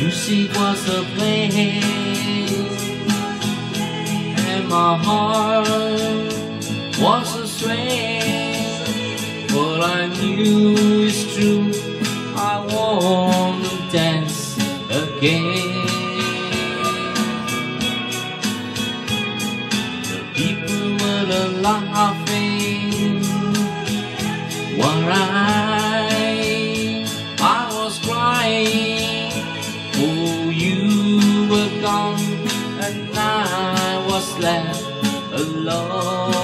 music was a place, and my heart was a strain. But I knew it's true, I want to dance again. The people were laughing alone.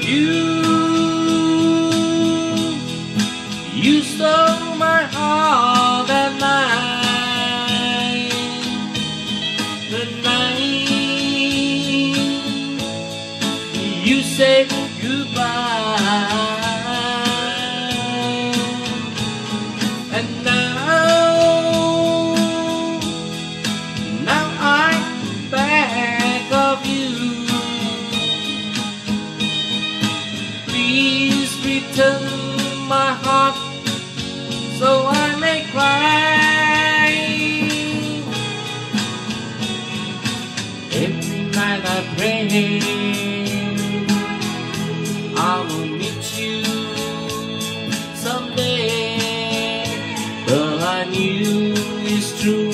You, you stole my heart that night, the night you said goodbye. Return my heart so I may cry. Every night I pray I will meet you someday. But I knew it's true,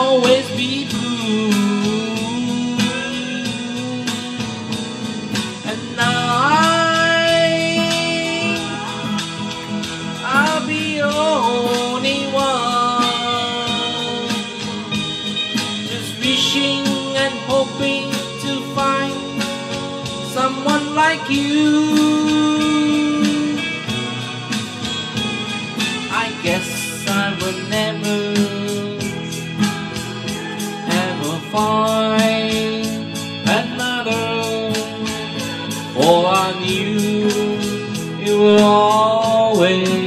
always be blue. And now I, I'll be your only one. Just wishing and hoping to find someone like you. For I knew it would always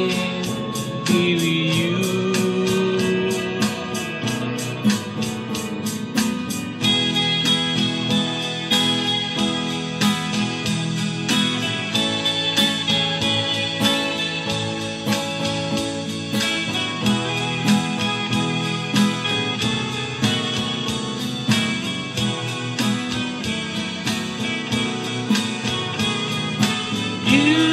You,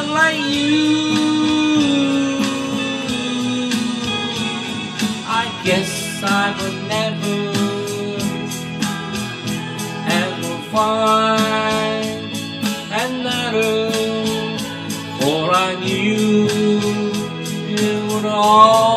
someone like you. I guess I will never ever find another, for I knew it would all.